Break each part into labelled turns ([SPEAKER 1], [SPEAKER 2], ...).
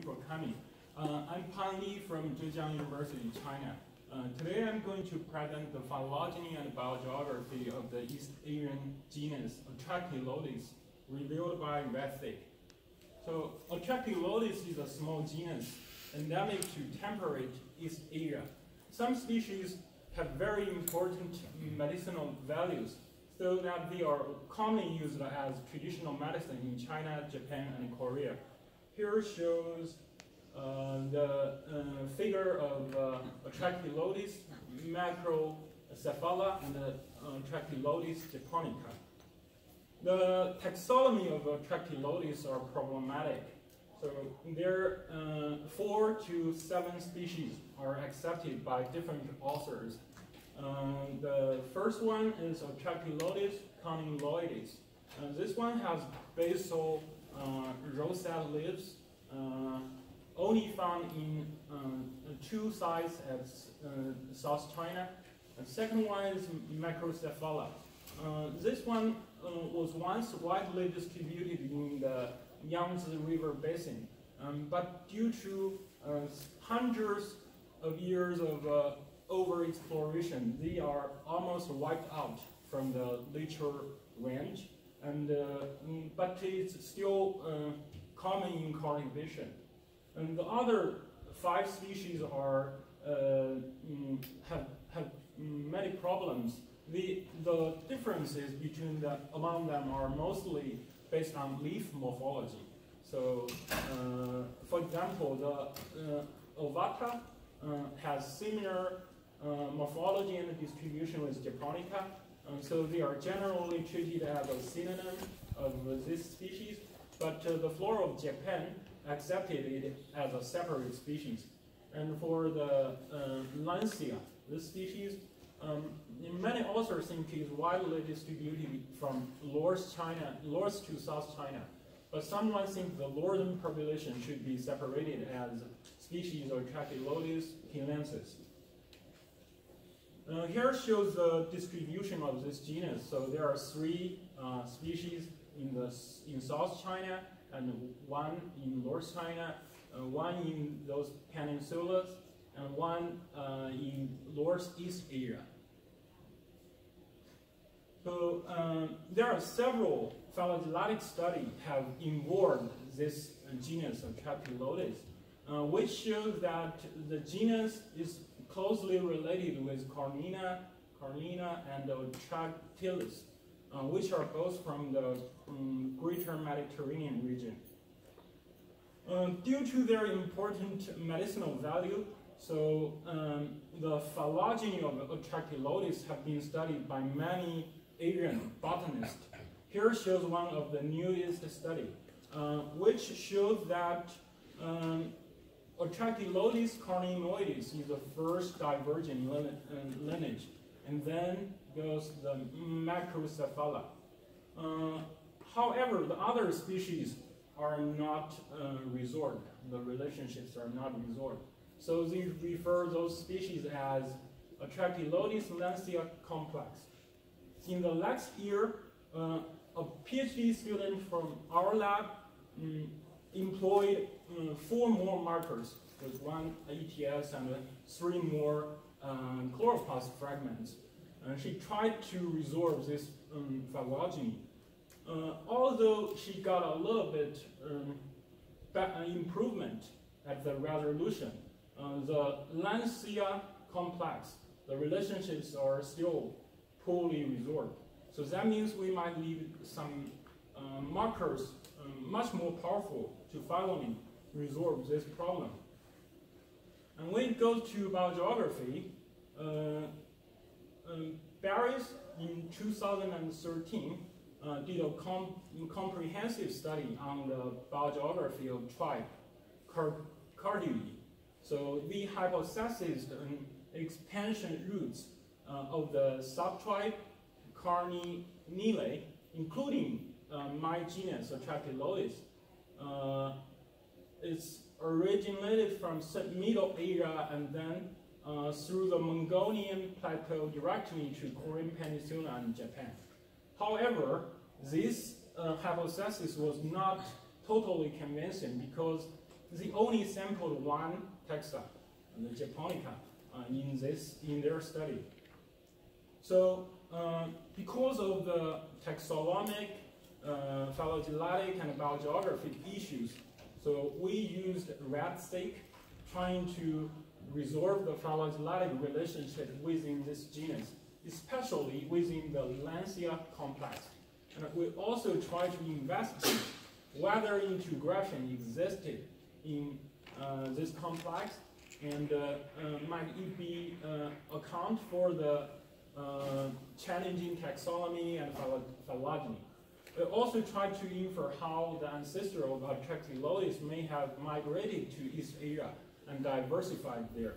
[SPEAKER 1] you for coming. Uh, I'm Pan Li from Zhejiang University, in China. Uh, today I'm going to present the phylogeny and biogeography of the East Asian genus Atractylodes, revealed by RADseq. So Atractylodes is a small genus endemic to temperate East Asia. Some species have very important medicinal values, so that they are commonly used as traditional medicine in China, Japan, and Korea. Here shows uh, the uh, figure of uh, Atractylodes macrocephala and uh, Atractylodes japonica. The taxonomy of Atractylodes are problematic. So there uh, four to seven species are accepted by different authors. Um, the first one is Atractylodes carlinoides. Uh, this one has basal uh, rosette leaves, uh, only found in uh, two sites at uh, South China. The second one is Macrocephala. this one was once widely distributed in the Yangtze River Basin, um, but due to hundreds of years of over exploration, they are almost wiped out from the literature range, and uh, but it's still uh, common in cultivation. And the other five species are uh, mm, have have many problems. The the differences between the among them are mostly based on leaf morphology. So, uh, for example, the uh, ovata uh, has similar morphology and distribution with japonica. Um, so they are generally treated as a synonym of this species, but uh, the flora of Japan accepted it as a separate species. And for the uh, Lancea, this species, um, many authors think it is widely distributed from North China, North to South China. But someone think the northern population should be separated as species of Trachylodes chilensis. Uh, here shows the distribution of this genus. So there are three uh, species in the in South China and one in North China, uh, one in those peninsulas, and one uh, in Northeast Asia. So um, there are several phylogenetic studies have involved this genus of Trachylodes, uh, which shows that the genus is closely related with Carnina, Carnina and Tractylus, uh, which are both from the um, greater Mediterranean region. Uh, due to their important medicinal value, so um, the phylogeny of Atractylodes have been studied by many Asian botanists. Here shows one of the newest study, uh, which shows that um, Atractylodes carnioides is the first divergent lineage, and then goes the Macrocephala. Uh, however, the other species are not uh, resolved. The relationships are not resolved. So they refer those species as Atractylodes lancea complex. In the last year, uh, a PhD student from our lab um, employed um, four more markers with one ETS and three more um, chloroplast fragments. And she tried to resolve this um, phylogeny. Uh, although she got a little bit um, uh, improvement at the resolution, uh, the Lancea complex, the relationships are still poorly resolved. So that means we might need some uh, markers much more powerful to finally resolve this problem. And when it goes to biogeography, uh, um, Barres in 2013 uh, did a com comprehensive study on the biogeography of tribe Cardueae. So we hypothesized an expansion routes uh, of the subtribe Carninilae, including uh, my genus Atractylodes. Uh, it's originated from Middle Asia and then uh, through the Mongolian plateau directly to Korean Peninsula and Japan. However, this uh, hypothesis was not totally convincing because they only sampled one taxa, the japonica, uh, in this in their study. So uh, because of the taxonomic, uh, phylogenetic, and biogeographic issues, so we used RADseq trying to resolve the phylogenetic relationship within this genus, especially within the Lancea complex. And we also try to investigate whether integration existed in uh, this complex and uh, uh, might it be uh, account for the uh, challenging taxonomy and phylogeny. We also try to infer how the ancestor of Atractylodes may have migrated to East Asia and diversified there.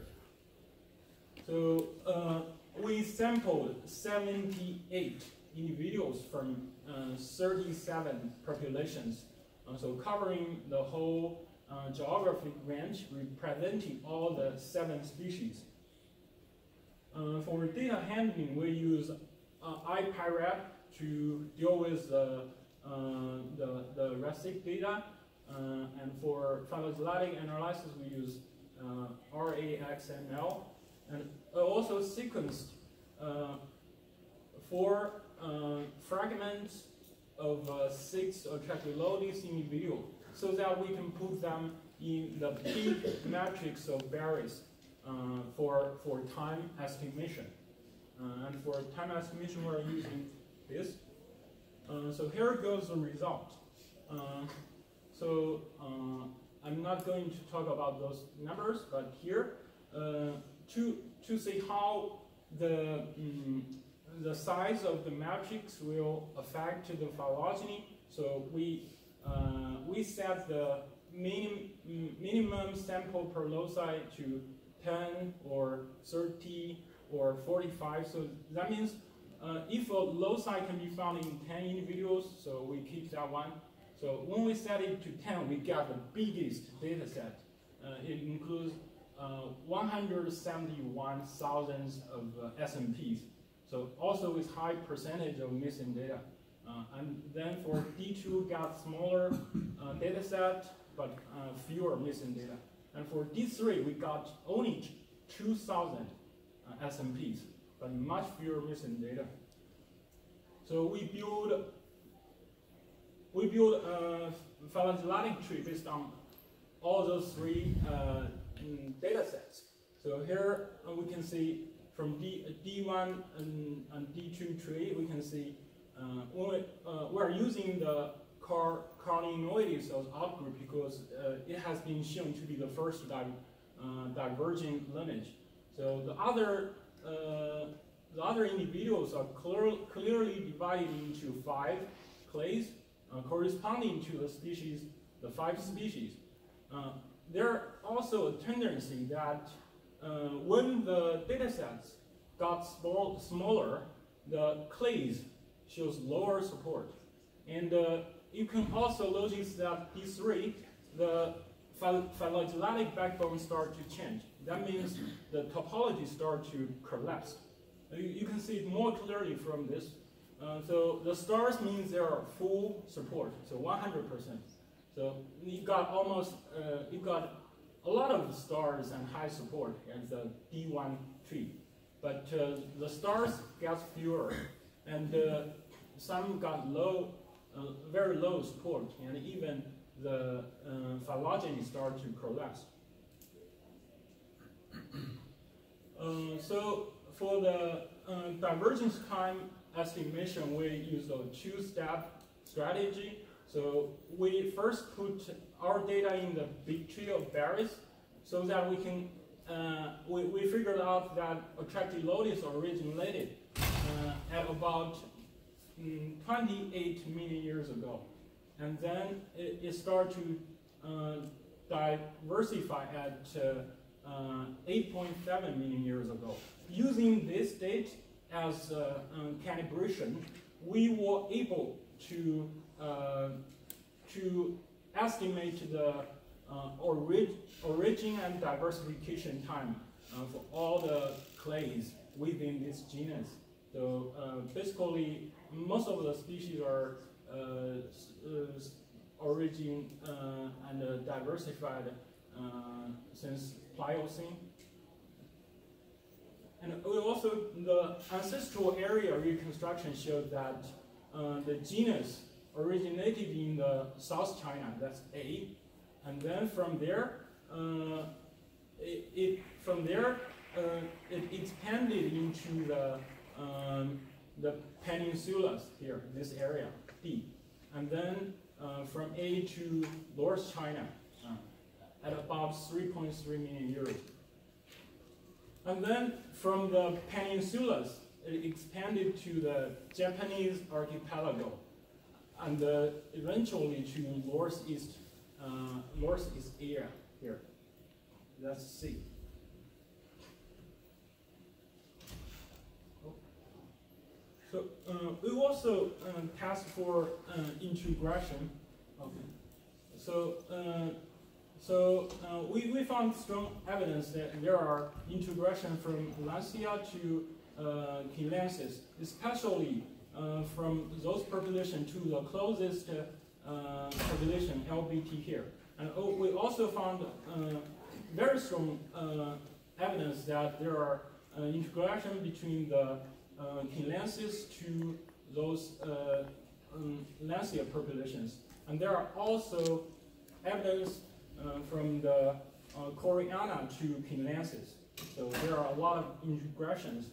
[SPEAKER 1] So uh, we sampled 78 individuals from uh, 37 populations, uh, so covering the whole uh, geographic range, representing all the seven species. Uh, for data handling, we use uh, ipyrad to deal with the, the, the RADseq data, and for phylogenetic analysis, we use RAXML, and also sequenced four uh, fragments of uh, six Atractylodes individual so that we can put them in the big matrix of Barres uh, for, for time estimation. Uh, and for time estimation, we're using this. Uh, so here goes the result. Uh, so I'm not going to talk about those numbers, but here, to, to see how the um, the size of the matrix will affect the phylogeny. So we uh, we set the minim, minimum sample per loci to 10 or 30 or 45. So that means uh, if a loci can be found in 10 individuals, so we keep that one. So when we set it to 10, we get the biggest data set. Uh, it includes uh, 171,000 of uh, SNPs. So also with high percentage of missing data. Uh, and then for D2 got smaller uh, data set, but fewer missing data. And for D3, we got only 2,000 uh, SNPs, but much fewer missing data. So we build we build a phylogenetic tree based on all those three uh, data sets. So here uh, we can see from D, D1 and, and D2 tree, we can see uh, we, uh, we're using the car carlinoides as outgroup because uh, it has been shown to be the first di uh, lineage. So the other uh, the other individuals are clear, clearly divided into five clades uh, corresponding to the species, the five species. there also a tendency that when the data sets got small, smaller, the clades shows lower support. And uh, you can also notice that D3, the phylogenetic backbone start to change. That means the topology start to collapse. You, you can see it more clearly from this. Uh, so the stars means there are full support, so 100%. So you've got almost, uh, you got a lot of stars and high support as the D1 tree. But uh, the stars get fewer, and uh, some got low, uh, very low support, and even the uh, phylogeny started to collapse. Uh, so for the uh, divergence time estimation, we use a two-step strategy. So we first put our data in the big tree of Barres so that we can, uh, we, we figured out that Atractylodes originated uh, at about mm, 28 million years ago. And then it, it started to uh, diversify at uh, uh, 8.7 million years ago. Using this date as uh, um, calibration, we were able to, uh, to estimate the uh, orig origin and diversification time for all the clades within this genus. So basically, most of the species are uh, uh, origin uh, and uh, diversified uh, since Pliocene. And also, the ancestral area reconstruction showed that uh, the genus originated in the South China, that's A, and then from there, uh, it, it, from there uh, it expanded into the um, the peninsulas here, this area, D, and then uh, from A to North China at about 3.3 million years. And then from the peninsulas, it expanded to the Japanese archipelago, and uh, eventually to northeast, uh, northeast area here. That's C. So uh, we also test for uh, integration. Okay. So uh, so uh, we, we found strong evidence that there are integration from Lancea to uh, especially uh, from those population to the closest uh, population, LBT here. And oh, we also found uh, very strong uh, evidence that there are uh, integration between the uh, to those uh, um, Lancea populations. And there are also evidence from the uh, Koreana to Chilensis. So there are a lot of integrations.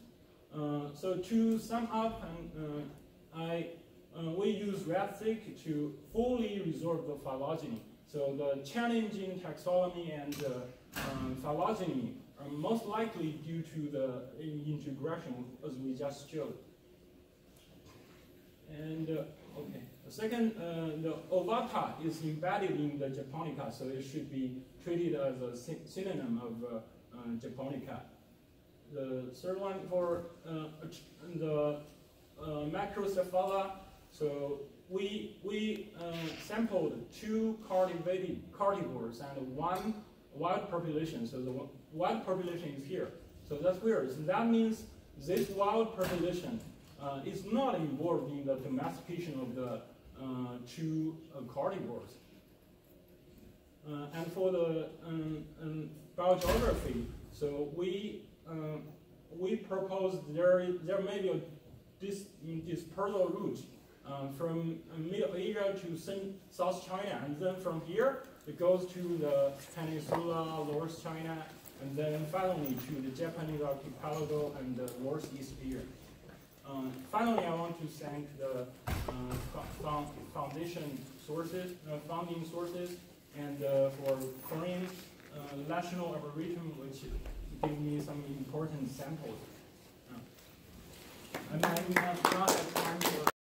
[SPEAKER 1] Uh, so to sum up, uh, I, uh, we use RADseq to fully resolve the phylogeny. So the challenge in taxonomy and um, phylogeny are most likely due to the integration as we just showed. And uh, second, uh, the ovata is embedded in the japonica, so it should be treated as a synonym of uh, uh, japonica. The third one for the macrocephala, so we, we uh, sampled two carnivores and one wild population. So the wild population is here. So that's weird. So that means this wild population uh, is not involved in the domestication of the uh, two uh, carnivores. Uh, and for the um, um, biogeography, so we uh, we propose there there may be a dis, dispersal route um, from Middle Asia to South China, and then from here it goes to the peninsula, North China, and then finally to the Japanese archipelago and the Northeast Asia. Um, finally, I want to thank the uh, foundation sources, uh, funding sources, and uh, for Korean uh, National Arboretum, which gave me some important samples. Uh, and I'm not